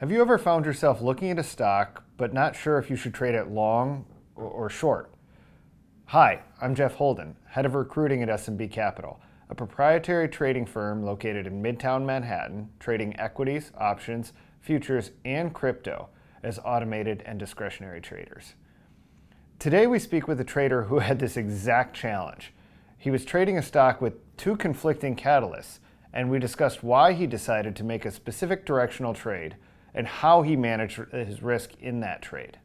Have you ever found yourself looking at a stock but not sure if you should trade it long or short? Hi, I'm Jeff Holden, head of recruiting at SMB Capital, a proprietary trading firm located in Midtown Manhattan, trading equities, options, futures, and crypto as automated and discretionary traders. Today we speak with a trader who had this exact challenge. He was trading a stock with two conflicting catalysts, and we discussed why he decided to make a specific directional trade and how he managed his risk in that trade.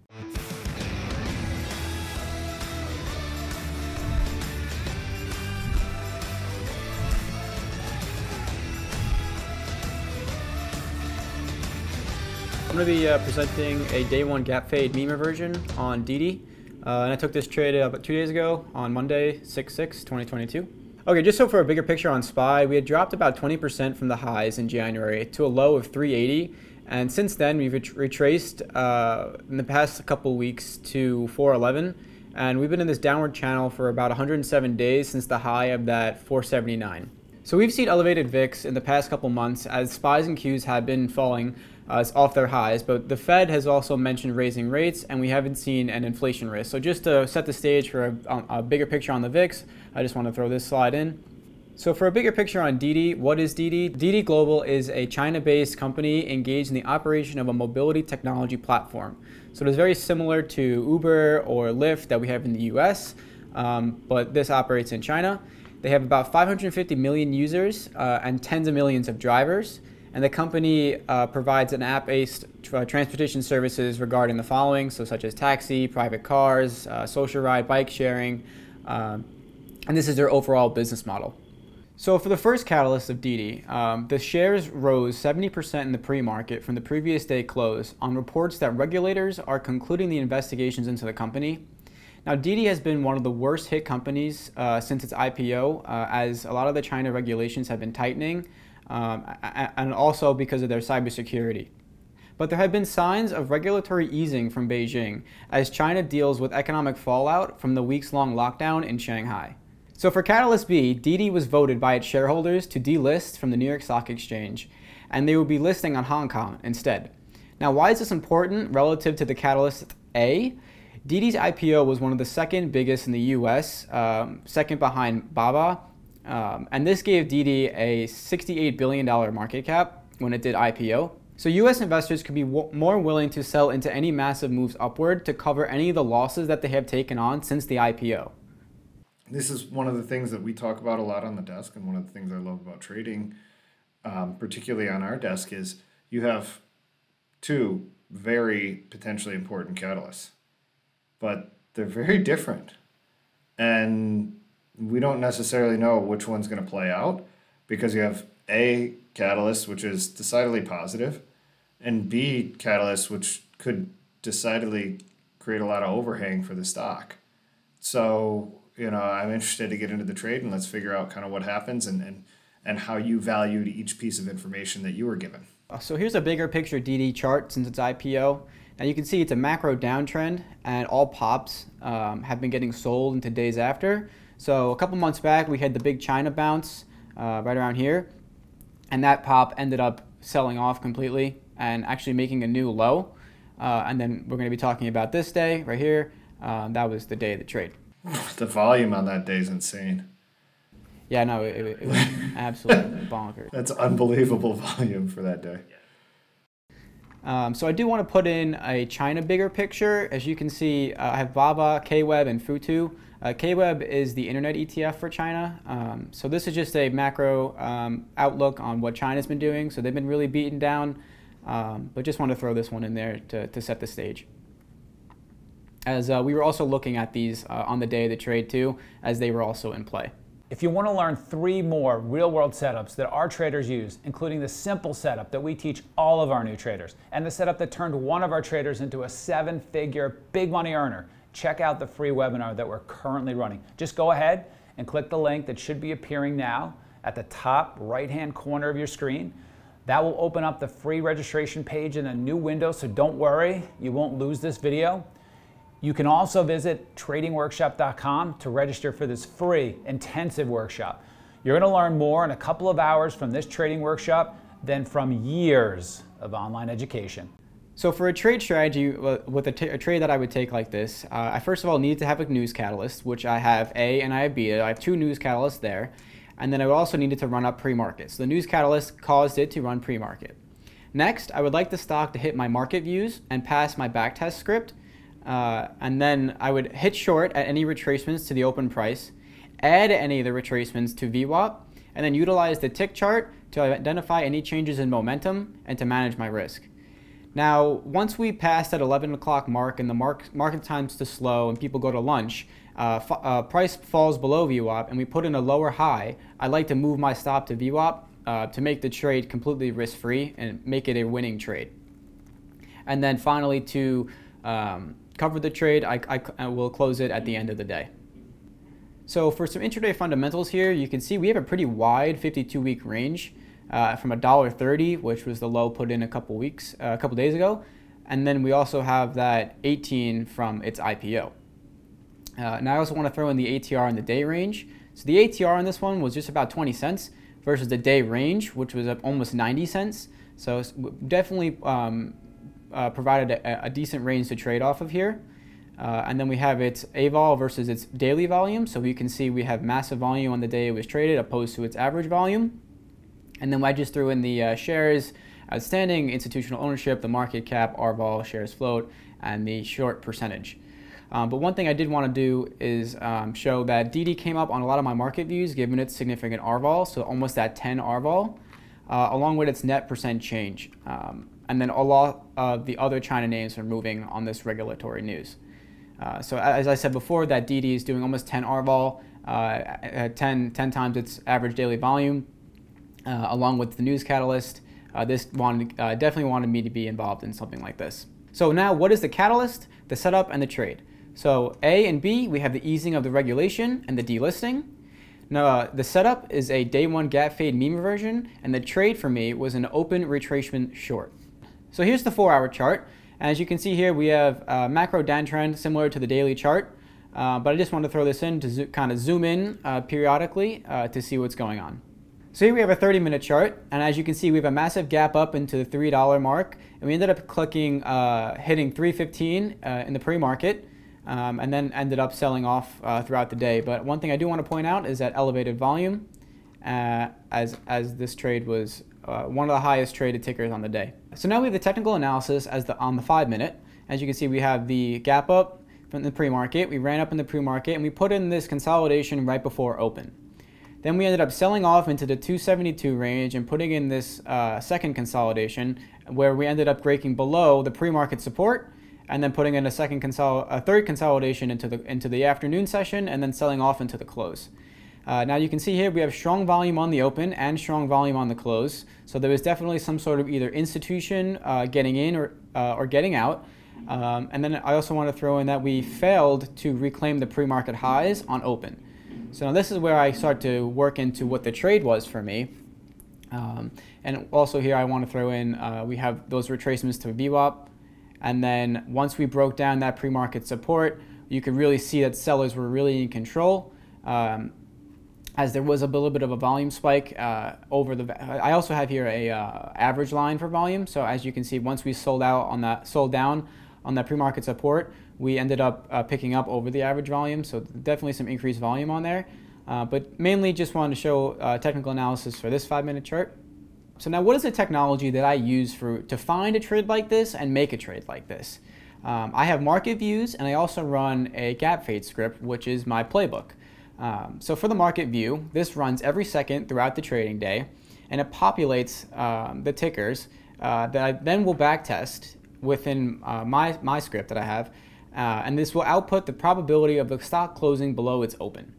I'm going to be uh, presenting a day one gap fade mean reversion on DD. Uh, and I took this trade about two days ago on Monday, 6-6-2022. Okay, just so for a bigger picture on SPY, we had dropped about 20% from the highs in January to a low of 380 and since then, we've retraced uh, in the past couple weeks to 411. And we've been in this downward channel for about 107 days since the high of that 479. So we've seen elevated VIX in the past couple months as spies and Qs have been falling uh, off their highs, but the Fed has also mentioned raising rates and we haven't seen an inflation risk. So just to set the stage for a, a bigger picture on the VIX, I just want to throw this slide in. So for a bigger picture on Didi, what is Didi? Didi Global is a China-based company engaged in the operation of a mobility technology platform. So it is very similar to Uber or Lyft that we have in the US, um, but this operates in China. They have about 550 million users uh, and tens of millions of drivers. And the company uh, provides an app-based tra transportation services regarding the following, so such as taxi, private cars, uh, social ride, bike sharing, um, and this is their overall business model. So for the first catalyst of Didi, um, the shares rose 70% in the pre-market from the previous day close on reports that regulators are concluding the investigations into the company. Now, Didi has been one of the worst hit companies uh, since its IPO, uh, as a lot of the China regulations have been tightening, um, and also because of their cybersecurity. But there have been signs of regulatory easing from Beijing as China deals with economic fallout from the weeks-long lockdown in Shanghai. So for Catalyst B, Didi was voted by its shareholders to delist from the New York Stock Exchange, and they will be listing on Hong Kong instead. Now, why is this important relative to the Catalyst A? Didi's IPO was one of the second biggest in the US, um, second behind Baba, um, and this gave Didi a $68 billion market cap when it did IPO. So US investors could be more willing to sell into any massive moves upward to cover any of the losses that they have taken on since the IPO this is one of the things that we talk about a lot on the desk, and one of the things I love about trading, um, particularly on our desk, is you have two very potentially important catalysts, but they're very different, and we don't necessarily know which one's going to play out because you have a catalyst which is decidedly positive, and B catalyst which could decidedly create a lot of overhang for the stock. So you know, I'm interested to get into the trade and let's figure out kind of what happens and, and, and how you valued each piece of information that you were given. Uh, so here's a bigger picture DD chart since its IPO. Now you can see it's a macro downtrend and all pops um, have been getting sold into days after. So a couple months back we had the big China bounce uh, right around here and that pop ended up selling off completely and actually making a new low. Uh, and then we're going to be talking about this day right here. Uh, that was the day of the trade. the volume on that day is insane. Yeah, no, it, it, it was absolutely bonkers. That's unbelievable volume for that day. Um, so I do want to put in a China bigger picture. As you can see, uh, I have Baba, KWeb, and Futu. Uh, KWeb is the internet ETF for China. Um, so this is just a macro um, outlook on what China's been doing. So they've been really beaten down, um, but just want to throw this one in there to, to set the stage as uh, we were also looking at these uh, on the day of the trade too, as they were also in play. If you want to learn three more real world setups that our traders use, including the simple setup that we teach all of our new traders, and the setup that turned one of our traders into a seven figure big money earner, check out the free webinar that we're currently running. Just go ahead and click the link that should be appearing now at the top right hand corner of your screen. That will open up the free registration page in a new window, so don't worry, you won't lose this video. You can also visit tradingworkshop.com to register for this free intensive workshop. You're going to learn more in a couple of hours from this trading workshop than from years of online education. So for a trade strategy, with a, trade that I would take like this, uh, I first of all need to have a news catalyst, which I have A and I have B. I have two news catalysts there. And then I also need it to run up pre-market. So the news catalyst caused it to run pre-market. Next, I would like the stock to hit my market views and pass my backtest script. Uh, and then I would hit short at any retracements to the open price, add any of the retracements to VWAP, and then utilize the tick chart to identify any changes in momentum and to manage my risk. Now, once we pass that 11 o'clock mark and the mark, market times to slow and people go to lunch, uh, uh, price falls below VWAP and we put in a lower high, I like to move my stop to VWAP uh, to make the trade completely risk-free and make it a winning trade. And then finally to um, cover the trade, I, I, I will close it at the end of the day. So for some intraday fundamentals here, you can see we have a pretty wide 52-week range uh, from $1.30, which was the low put in a couple weeks, uh, a couple days ago. And then we also have that 18 from its IPO. Uh, now I also want to throw in the ATR in the day range. So the ATR on this one was just about 20 cents versus the day range, which was up almost 90 cents. So definitely um, uh, provided a, a, decent range to trade off of here. Uh, and then we have its AVOL versus its daily volume. So we can see we have massive volume on the day it was traded opposed to its average volume. And then I just threw in the uh, shares outstanding, institutional ownership, the market cap, RVOL, shares float, and the short percentage. Um, but one thing I did want to do is um, show that DD came up on a lot of my market views given its significant RVOL, so almost that 10 RVOL, uh, along with its net percent change. Um, and then a lot of the other China names are moving on this regulatory news. Uh, so as I said before, that DD is doing almost 10 RVOL, uh, 10, 10 times its average daily volume uh, along with the news catalyst. Uh, this wanted, uh, definitely wanted me to be involved in something like this. So now what is the catalyst, the setup, and the trade? So A and B, we have the easing of the regulation and the delisting. Now, uh, the setup is a day one gap fade mean reversion, and the trade for me was an open retracement short. So here's the four hour chart. As you can see here, we have a macro downtrend similar to the daily chart, uh, but I just want to throw this in to kind of zoom in uh, periodically uh, to see what's going on. So here we have a 30 minute chart, and as you can see, we have a massive gap up into the $3 mark, and we ended up clicking, uh, hitting 315 uh, in the pre-market, um, and then ended up selling off uh, throughout the day. But one thing I do want to point out is that elevated volume, uh, as, as this trade was uh, one of the highest traded tickers on the day. So now we have the technical analysis as the, on the five minute. As you can see, we have the gap up from the pre-market, we ran up in the pre-market, and we put in this consolidation right before open. Then we ended up selling off into the 272 range and putting in this uh, second consolidation where we ended up breaking below the pre-market support and then putting in a second consol a third consolidation into the into the afternoon session and then selling off into the close. Uh, now you can see here we have strong volume on the open and strong volume on the close. So there was definitely some sort of either institution uh, getting in or, uh, or getting out. Um, and then I also want to throw in that we failed to reclaim the pre-market highs on open. So now this is where I start to work into what the trade was for me. Um, and also here I want to throw in, uh, we have those retracements to VWAP. And then once we broke down that pre-market support, you could really see that sellers were really in control. Um, as there was a little bit of a volume spike uh, over the. I also have here a uh, average line for volume. So as you can see, once we sold out on that, sold down on that pre-market support, we ended up uh, picking up over the average volume. So definitely some increased volume on there. Uh, but mainly just wanted to show uh, technical analysis for this five minute chart. So now what is the technology that I use for to find a trade like this and make a trade like this? Um, I have market views and I also run a gap fade script, which is my playbook. Um, so for the market view, this runs every second throughout the trading day and it populates um, the tickers uh, that I then will backtest within uh, my, my script that I have uh, and this will output the probability of the stock closing below its open.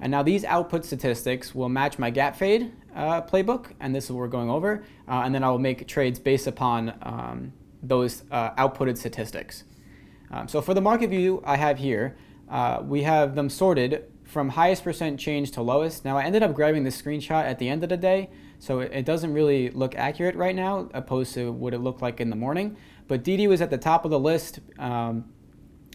And now these output statistics will match my gap fade uh, playbook, and this is what we're going over, uh, and then I will make trades based upon um, those uh, outputted statistics. Um, so for the market view I have here, we have them sorted from highest percent change to lowest. Now I ended up grabbing this screenshot at the end of the day, so it, it doesn't really look accurate right now, opposed to what it looked like in the morning. But DD was at the top of the list. Um,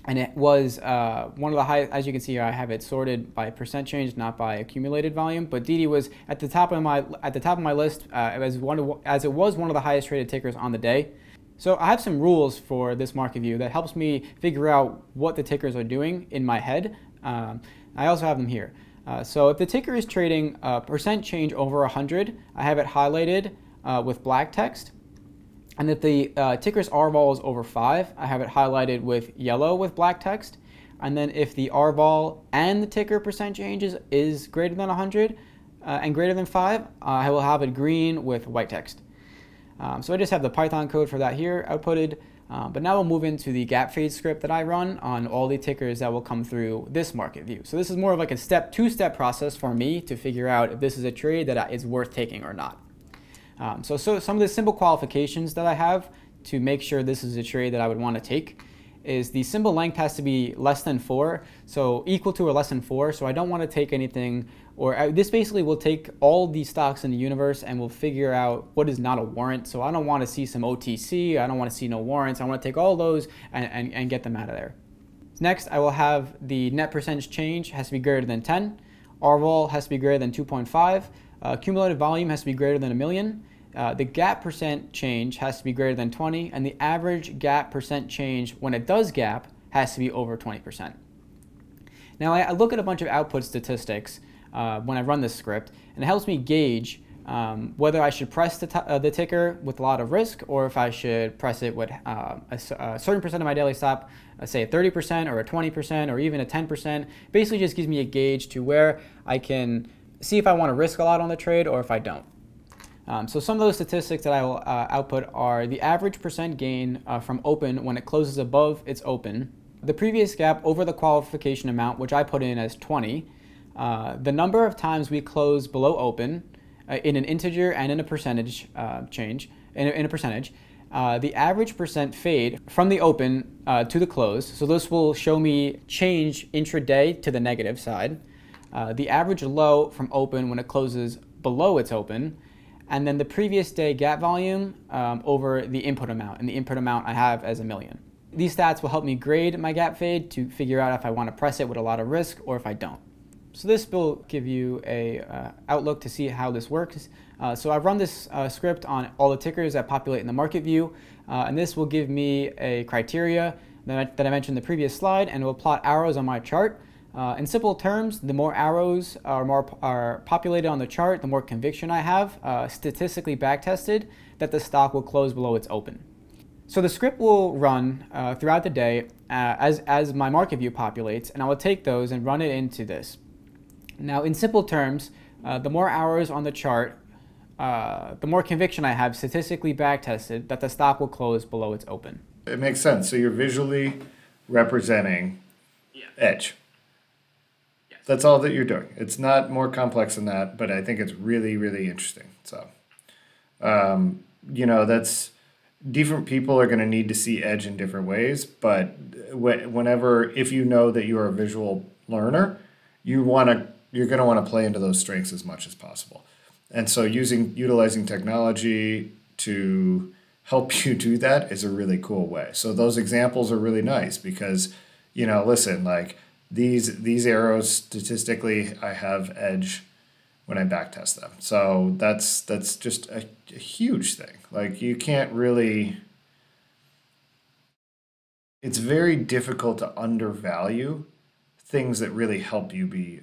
and it was uh, one of the highest. As you can see here, I have it sorted by percent change, not by accumulated volume. But DD was at the top of my at the top of my list uh, as one of, as it was one of the highest traded tickers on the day. So I have some rules for this market view that helps me figure out what the tickers are doing in my head. Um, I also have them here. Uh, so if the ticker is trading uh, percent change over 100, I have it highlighted uh, with black text. And if the uh, ticker's RVOL is over 5, I have it highlighted with yellow with black text. And then if the RVOL and the ticker percent changes is greater than 100 uh, and greater than 5, uh, I will have it green with white text. Um, so I just have the Python code for that here outputted. Uh, but now we'll move into the gap fade script that I run on all the tickers that will come through this market view. So this is more of like a step, two-step process for me to figure out if this is a trade that is worth taking or not. Um, so, so some of the simple qualifications that I have to make sure this is a trade that I would want to take is the symbol length has to be less than four, so equal to or less than four. So I don't want to take anything, or uh, this basically will take all the stocks in the universe and we'll figure out what is not a warrant. So I don't want to see some OTC, I don't want to see no warrants. I want to take all those and, and, and get them out of there. Next, I will have the net percentage change has to be greater than 10. RVOL has to be greater than 2.5. Uh, cumulative volume has to be greater than a million. Uh, the gap percent change has to be greater than 20, and the average gap percent change when it does gap has to be over 20%. Now, I, I look at a bunch of output statistics uh, when I run this script, and it helps me gauge um, whether I should press the, uh, the, ticker with a lot of risk or if I should press it with uh, a, a, certain percent of my daily stop, uh, say a 30% or a 20% or even a 10%. Basically just gives me a gauge to where I can see if I want to risk a lot on the trade or if I don't. Um, so some of those statistics that I will uh, output are the average percent gain uh, from open when it closes above its open, the previous gap over the qualification amount, which I put in as 20, uh, the number of times we close below open uh, in an integer and in a percentage uh, change, in a, in a percentage, uh, the average percent fade from the open to the close. So this will show me change intraday to the negative side. the average low from open when it closes below its open, and then the previous day gap volume um, over the input amount, and the input amount I have as a million. These stats will help me grade my gap fade to figure out if I want to press it with a lot of risk or if I don't. So this will give you a uh, outlook to see how this works. Uh, so I've run this uh, script on all the tickers that populate in the market view, uh, and this will give me a criteria that I, that I mentioned in the previous slide, and it will plot arrows on my chart uh, in simple terms, the more arrows are, more, are populated on the chart, the more conviction I have, uh, statistically backtested, that the stock will close below its open. So the script will run uh, throughout the day uh, as, as my market view populates, and I will take those and run it into this. Now, in simple terms, uh, the more arrows on the chart, uh, the more conviction I have statistically backtested that the stock will close below its open. It makes sense. So you're visually representing yeah. edge that's all that you're doing. It's not more complex than that, but I think it's really, really interesting. So, um, you know, that's different people are going to need to see edge in different ways. But whenever, if you know that you are a visual learner, you want to, you're going to want to play into those strengths as much as possible. And so, using utilizing technology to help you do that is a really cool way. So those examples are really nice because, you know, listen, like these these arrows statistically I have edge when I backtest them. So that's that's just a, a huge thing. Like you can't really it's very difficult to undervalue things that really help you be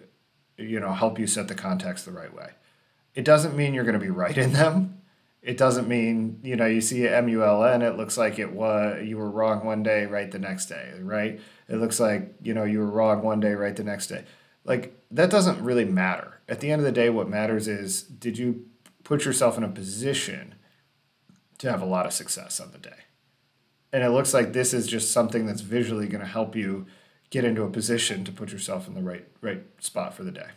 you know help you set the context the right way. It doesn't mean you're going to be right in them. It doesn't mean, you know, you see a MULN, it looks like it was you were wrong one day, right the next day, right? it looks like you know you were wrong one day right the next day. Like that doesn't really matter. At the end of the day what matters is did you put yourself in a position to have a lot of success on the day? And it looks like this is just something that's visually going to help you get into a position to put yourself in the right right spot for the day.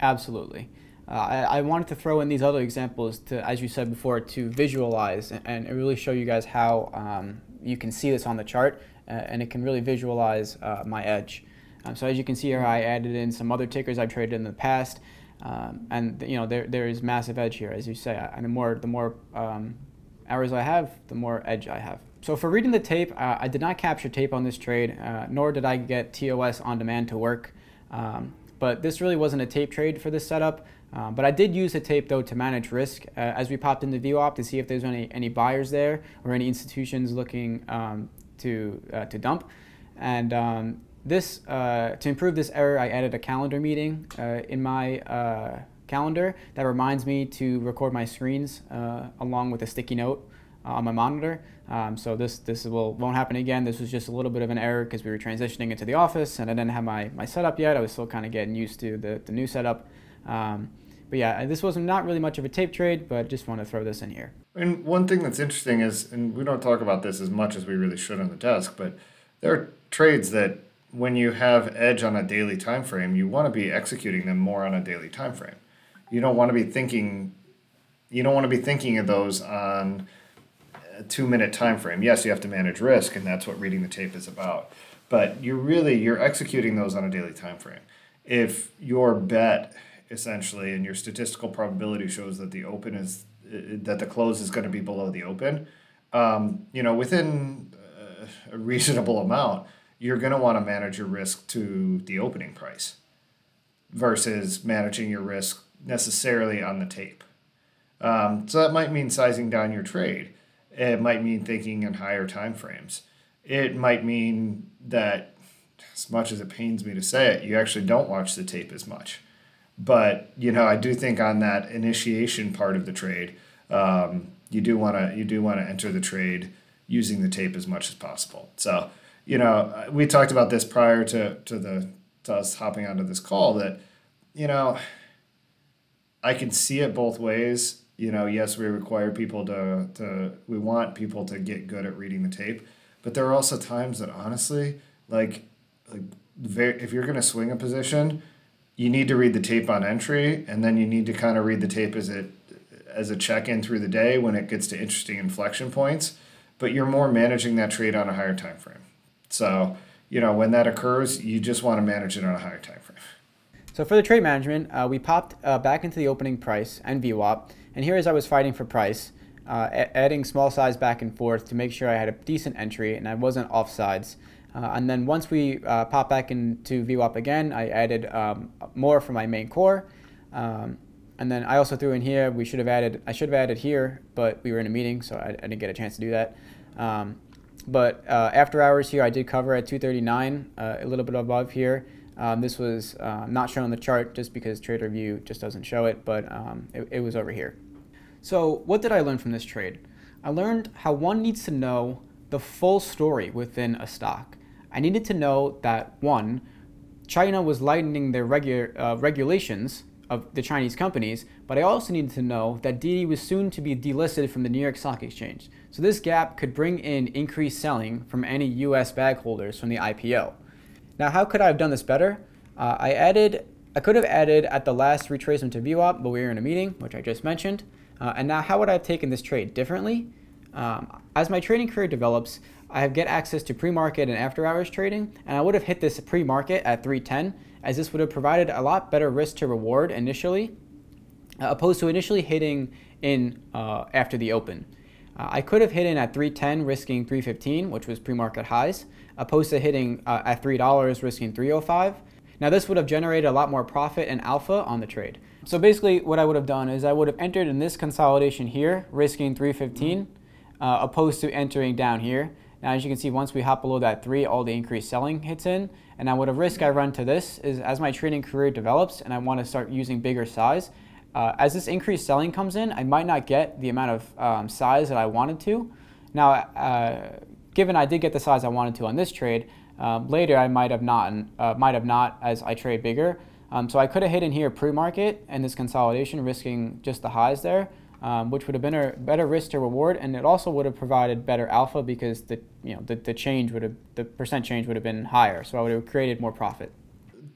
Absolutely uh, I, I, wanted to throw in these other examples to, as you said before, to visualize and, and really show you guys how um, you can see this on the chart uh, and it can really visualize uh, my edge. Um, so as you can see here, I added in some other tickers I've traded in the past, um, and you know there there is massive edge here, as you say. And the more the more um, hours I have, the more edge I have. So for reading the tape, uh, I did not capture tape on this trade, uh, nor did I get TOS on demand to work. Um, but this really wasn't a tape trade for this setup. Um, but I did use the tape though to manage risk uh, as we popped into VWAP to see if there's any, any buyers there or any institutions looking um, to, uh, to dump. And um, this, uh, to improve this error, I added a calendar meeting uh, in my calendar that reminds me to record my screens along with a sticky note on my monitor. Um, so this this will won't happen again. This was just a little bit of an error because we were transitioning into the office and I didn't have my, my setup yet. I was still kind of getting used to the, the new setup. Um, but yeah, this was not really much of a tape trade, but just want to throw this in here. And one thing that's interesting is, and we don't talk about this as much as we really should on the desk, but there are trades that when you have edge on a daily time frame, you want to be executing them more on a daily time frame. You don't want to be thinking you don't want to be thinking of those on a two minute time frame. Yes, you have to manage risk, and that's what reading the tape is about. But you're really you're executing those on a daily time frame. If your bet essentially and your statistical probability shows that the open is that the close is going to be below the open, um, you know within uh, a reasonable amount, you're going to want to manage your risk to the opening price versus managing your risk necessarily on the tape. Um, so that might mean sizing down your trade. It might mean thinking in higher time frames. It might mean that, as much as it pains me to say it, you actually don't watch the tape as much. But you know, I do think on that initiation part of the trade, um, you do want to you do want to enter the trade using the tape as much as possible. So you know, we talked about this prior to to the to us hopping onto this call that you know I can see it both ways you know, yes, we require people to, to we want people to get good at reading the tape, but there are also times that honestly, like, like very, if you're going to swing a position, you need to read the tape on entry, and then you need to kind of read the tape as it as a check in through the day when it gets to interesting inflection points. But you're more managing that trade on a higher time frame. So you know when that occurs, you just want to manage it on a higher time frame. So for the trade management, uh, we popped uh, back into the opening price and VWAP. And here as I was fighting for price, uh, adding small size back and forth to make sure I had a decent entry and I wasn't offsides. Uh, and then once we uh, pop back into VWAP again, I added um, more for my main core. Um, and then I also threw in here, we should have added, I should have added here, but we were in a meeting, so I, I didn't get a chance to do that. Um, but uh, after hours here, I did cover at 239, uh, a little bit above here. Um, this was uh, not shown on the chart just because TradingView just doesn't show it, but um, it, it was over here. So what did I learn from this trade? I learned how one needs to know the full story within a stock. I needed to know that one, China was lightening their regu uh, regulations of the Chinese companies, but I also needed to know that DiDi was soon to be delisted from the New York Stock Exchange. So this gap could bring in increased selling from any US bag holders from the IPO. Now, how could I have done this better? Uh, I added, I could have added at the last retracement to VWAP, but we were in a meeting, which I just mentioned. Uh, and now, how would I have taken this trade differently? Um, as my trading career develops, I have get access to pre-market and after-hours trading, and I would have hit this pre-market at 310, as this would have provided a lot better risk to reward initially, uh, opposed to initially hitting in uh, after the open. Uh, I could have hit in at 310, risking 315, which was pre-market highs, opposed to hitting uh, at $3, risking 305. Now this would have generated a lot more profit and alpha on the trade. So basically what I would have done is I would have entered in this consolidation here, risking 315, uh, opposed to entering down here. Now as you can see, once we hop below that 3, all the increased selling hits in. And now what a risk I run to this is as my trading career develops and I want to start using bigger size, uh, as this increased selling comes in, I might not get the amount of um, size that I wanted to. Now, uh, given I did get the size I wanted to on this trade, um, later I might have not, uh, might have not as I trade bigger. Um, so I could have hit in here pre-market and this consolidation, risking just the highs there, um, which would have been a better risk to reward, and it also would have provided better alpha because the you know the, the change would have the percent change would have been higher, so I would have created more profit.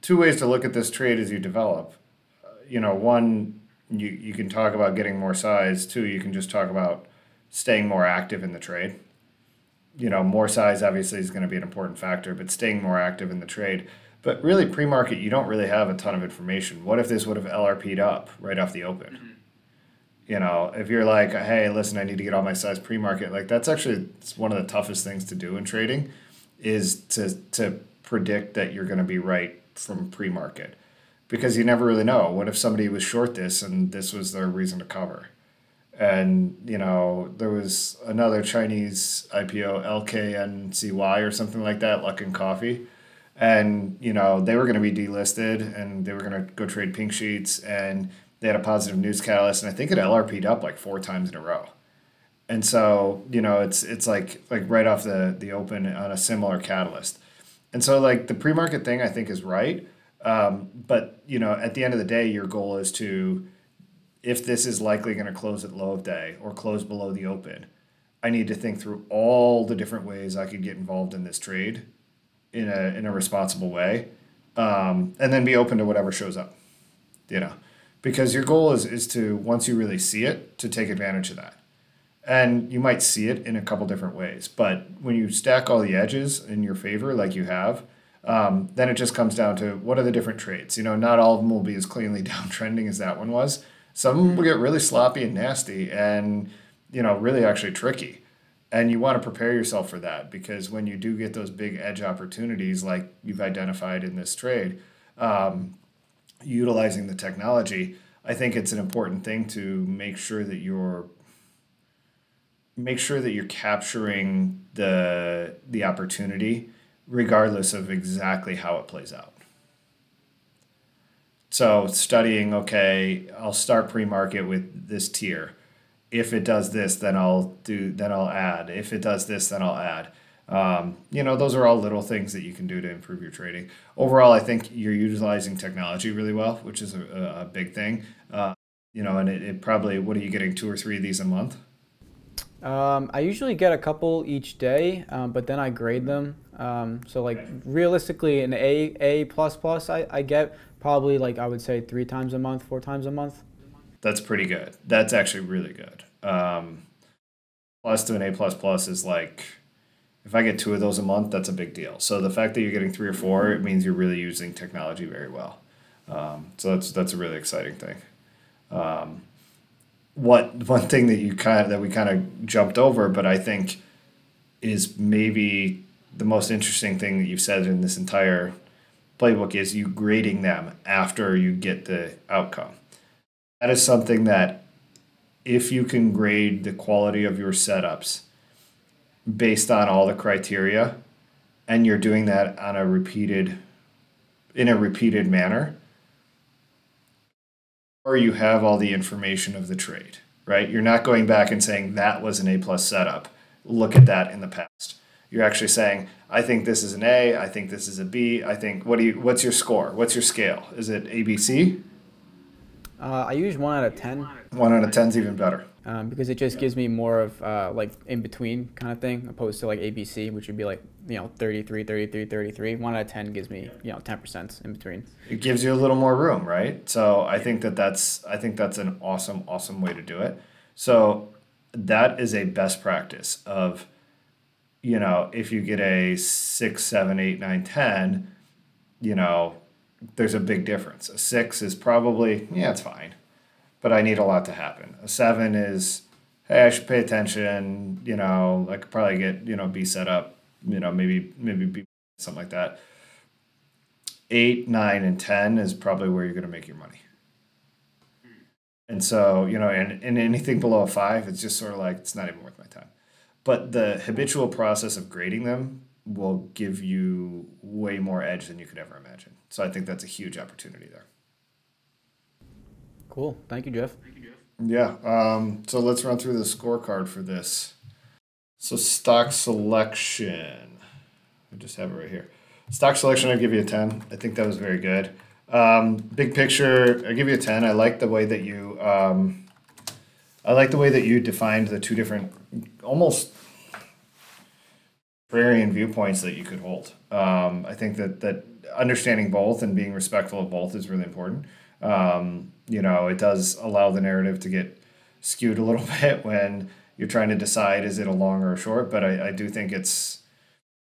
Two ways to look at this trade as you develop. Uh, you know, one you you can talk about getting more size. Two, you can just talk about staying more active in the trade you know, more size obviously is going to be an important factor, but staying more active in the trade. But really, pre market, you don't really have a ton of information. What if this would have LRP'd up right off the open? Mm-hmm. You know, if you're like, hey, listen, I need to get all my size pre-market, like that's actually one of the toughest things to do in trading, is to to predict that you're going to be right from pre-market, because you never really know. What if somebody was short this and this was their reason to cover? and you know there was another Chinese IPO LKNCY or something like that, Luckin Coffee, and you know they were going to be delisted and they were going to go trade pink sheets and they had a positive news catalyst and I think it LRP'd up like four times in a row, and so you know it's it's like like right off the the open on a similar catalyst, and so like the pre market thing I think is right, um, but you know at the end of the day your goal is to if this is likely going to close at low of day or close below the open, I need to think through all the different ways I could get involved in this trade in a in a responsible way, um, and then be open to whatever shows up. You know, because your goal is is to once you really see it to take advantage of that, and you might see it in a couple different ways. But when you stack all the edges in your favor, like you have. Um, then it just comes down to what are the different trades. You know, not all of them will be as cleanly downtrending as that one was, some will get really sloppy and nasty and, you know, really actually tricky. And you want to prepare yourself for that because when you do get those big edge opportunities like you've identified in this trade, um, utilizing the technology, I think it's an important thing to make sure that you're make sure that you're capturing the the opportunity regardless of exactly how it plays out. So studying, okay, I'll start pre-market with this tier. If it does this, then I'll do, then I'll add. If it does this, then I'll add. Um, you know, those are all little things that you can do to improve your trading. Overall, I think you're utilizing technology really well, which is a, a big thing. Uh, you know, and it, it, probably, what are you getting, two or three of these a month? Um, I usually get a couple each day, um, but then I grade them. Um, so like realistically, an A A plus plus I, I get probably like I would say three times a month, four times a month. That's pretty good. That's actually really good. Um, plus to an A plus plus is like if I get two of those a month, that's a big deal. So the fact that you're getting three or four, it means you're really using technology very well. Um, so that's that's a really exciting thing. Um, what one thing that you kind of that we kind of jumped over, but I think is maybe the most interesting thing that you've said in this entire playbook is you grading them after you get the outcome. That is something that if you can grade the quality of your setups based on all the criteria and you're doing that on a repeated in a repeated manner or you have all the information of the trade, right? You're not going back and saying that was an A plus setup. Look at that in the past you're actually saying, I think this is an A, I think this is a B, I think what do you what's your score? What's your scale? Is it ABC? Uh, I use one out of ten. One out of ten is even better. Um, because it just gives me more of uh, like in between kind of thing, opposed to like ABC, which would be like you know 33, 33, 33. One out of ten gives me you know ten percent in between. It gives you a little more room, right? So I think that that's I think that's an awesome, awesome way to do it. So that is a best practice of you know, if you get a six, seven, eight, nine, ten, you know, there's a big difference. A six is probably, yeah, it's fine, but I need a lot to happen. A seven is, hey, I should pay attention, you know, I could probably get, you know, be set up, you know, maybe, maybe be something like that. Eight, nine, and 10 is probably where you're going to make your money. And so, you know, and, and anything below a five, it's just sort of like, it's not even worth my time but the habitual process of grading them will give you way more edge than you could ever imagine. So I think that's a huge opportunity there. Cool. Thank you, Jeff. Yeah. Um, so let's run through the scorecard for this. So stock selection. I just have it right here. Stock selection, I'd give you a 10. I think that was very good. Um, big picture, I give you a 10. I like the way that you um, I like the way that you defined the two different, almost contrarian viewpoints that you could hold. Um, I think that that understanding both and being respectful of both is really important. Um, you know, it does allow the narrative to get skewed a little bit when you're trying to decide is it a long or a short. But I, I do think it's,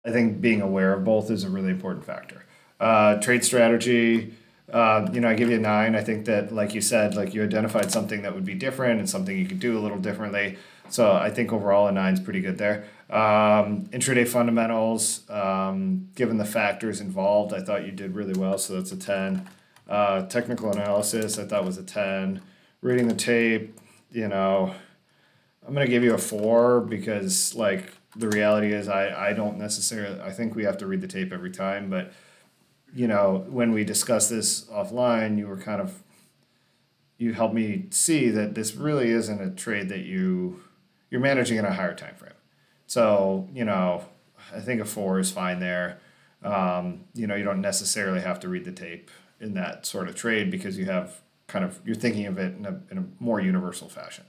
I think being aware of both is a really important factor. Uh, trade strategy. Uh, you know, I give you a nine. I think that, like you said, like you identified something that would be different and something you could do a little differently. So I think overall a nine's pretty good there. Um, intraday fundamentals, um, given the factors involved, I thought you did really well. So that's a ten. Uh, technical analysis, I thought was a ten. Reading the tape, you know, I'm gonna give you a four because like the reality is I, I don't necessarily I think we have to read the tape every time, but you know, when we discussed this offline, you were kind of you helped me see that this really isn't a trade that you you're managing in a higher time frame. So, you know, I think a four is fine there. Um, you know, you don't necessarily have to read the tape in that sort of trade because you have kind of you're thinking of it in a, in a more universal fashion.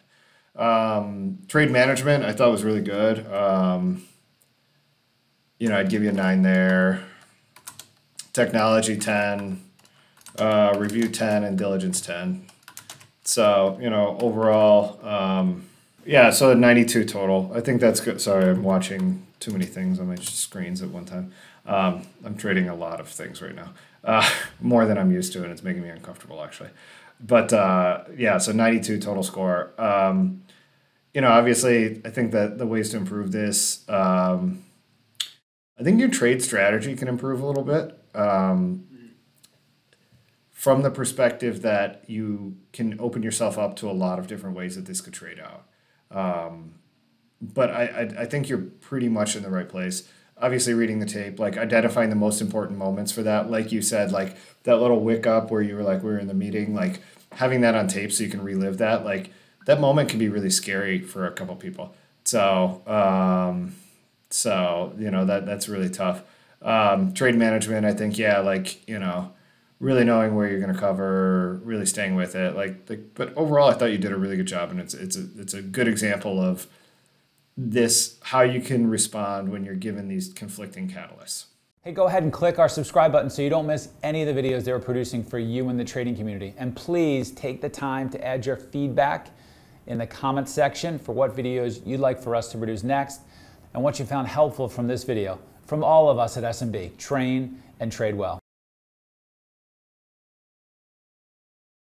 Um, trade management, I thought was really good. Um, you know, I'd give you a nine there. Technology ten, uh, review ten, and diligence ten. So you know, overall, um, yeah. So ninety-two total. I think that's good. Sorry, I'm watching too many things on my screens at one time. Um, I'm trading a lot of things right now, uh, more than I'm used to, and it's making me uncomfortable actually. But uh, yeah, so 92 total score. Um, you know, obviously, I think that the ways to improve this, um, I think your trade strategy can improve a little bit. Um, from the perspective that you can open yourself up to a lot of different ways that this could trade out. Um, but I, I, I think you're pretty much in the right place. Obviously, reading the tape, like identifying the most important moments for that, like you said, like that little wick up where you were like we were in the meeting, like having that on tape so you can relive that, like that moment can be really scary for a couple people. So, um, so you know that that's really tough. Um, trade management, I think, yeah, like you know, really knowing where you're going to cover, really staying with it. Like, like, but overall, I thought you did a really good job, and it's it's a it's a good example of this how you can respond when you're given these conflicting catalysts. Hey, go ahead and click our subscribe button so you don't miss any of the videos they are producing for you in the trading community. And please take the time to add your feedback in the comments section for what videos you'd like for us to produce next and what you found helpful from this video. From all of us at SMB, train and trade well.